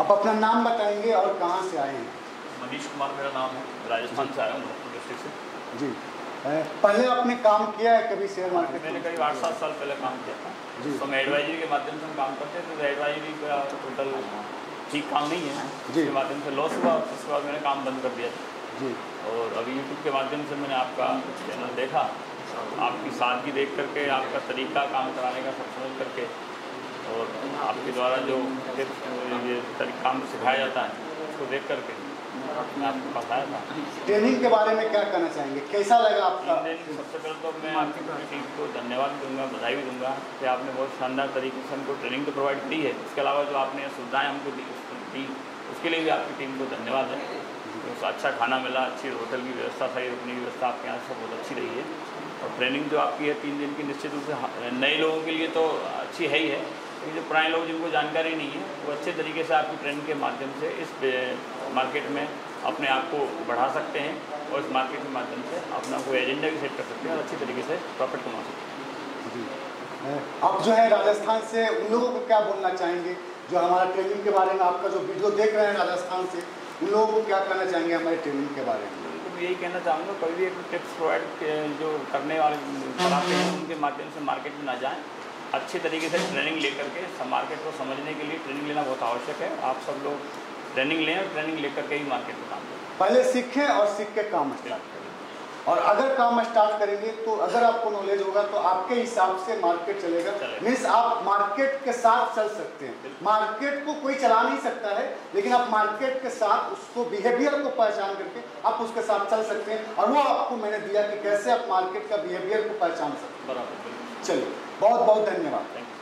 आप अपना नाम बताएँगे और कहाँ से आए हैं? मनीष कुमार मेरा नाम है। राजस्थान से आया हूँ भरतपुर डिस्ट्रिक्ट से। जी। पहले आपने काम किया है कभी शेयर मार्केट मैंने करीब आठ सात साल पहले काम किया था। जी। तो हम एडवाइजरी के माध्यम से हम काम करते हैं तो एडवाइजरी का टोटल ठीक काम नहीं है। जी। उसके माध्यम से लॉस हुआ उसके बाद मैंने काम बंद कर दिया। था जी। और अभी यूट्यूब के माध्यम से मैंने आपका चैनल देखा। आपकी सादगी देख करके आपका तरीका काम कराने का सब समझ करके और आपके द्वारा जो ये तरीका काम सिखाया जाता है उसको देख करके मैं आपके आया था। ट्रेनिंग के बारे में क्या कहना चाहेंगे? कैसा लगा आपका? सबसे पहले तो मैं आपकी पूरी टीम को धन्यवाद दूँगा बधाई भी दूँगा कि आपने बहुत शानदार तरीके से हमको ट्रेनिंग तो प्रोवाइड की है। इसके अलावा जो आपने सुविधाएँ हमको दी दी उसके लिए भी आपकी टीम को धन्यवाद है। उसको अच्छा खाना मिला अच्छी होटल की व्यवस्था सही रुकने की व्यवस्था आपके यहाँ सब बहुत अच्छी रही है। और ट्रेनिंग जो आपकी है तीन दिन की निश्चित रूप से हाँ, नए लोगों के लिए तो अच्छी है ही है। लेकिन जो पुराने लोग जिनको जानकारी नहीं है वो अच्छे तरीके से आपकी ट्रेनिंग के माध्यम से इस मार्केट में अपने आप को बढ़ा सकते हैं और इस मार्केट के माध्यम से अपना कोई एजेंडा भी सेट कर सकते हैं और अच्छी तरीके से प्रॉफिट कमा सकते हैं। जी। आप जो है राजस्थान से उन लोगों को क्या बोलना चाहेंगे? जो हमारा ट्रेनिंग के बारे में आपका जो वीडियो देख रहे हैं राजस्थान से उन लोगों को क्या कहना चाहेंगे हमारे ट्रेनिंग के बारे में? तो मैं यही कहना चाहूँगा कोई भी एक टिप्स प्रोवाइड जो करने वाले कराते हैं उनके माध्यम से मार्केट में ना जाएँ। अच्छे तरीके से ट्रेनिंग लेकर के सब मार्केट को समझने के लिए ट्रेनिंग लेना बहुत आवश्यक है। आप सब लोग ट्रेनिंग लें और ट्रेनिंग लेकर के ही मार्केट में काम करें। पहले सीखें और सीख के काम स्टार्ट करें। और अगर काम स्टार्ट करेंगे तो अगर आपको नॉलेज होगा तो आपके हिसाब से मार्केट चलेगा। मीन्स आप मार्केट के साथ चल सकते हैं। मार्केट को कोई चला नहीं सकता है लेकिन आप मार्केट के साथ उसको बिहेवियर को पहचान करके आप उसके साथ चल सकते हैं। और वो आपको मैंने दिया कि कैसे आप मार्केट का बिहेवियर को पहचान सकते हैं। बराबर चलिए। बहुत बहुत धन्यवाद।